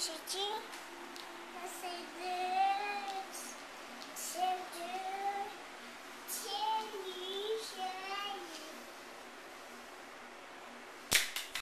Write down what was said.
水晶，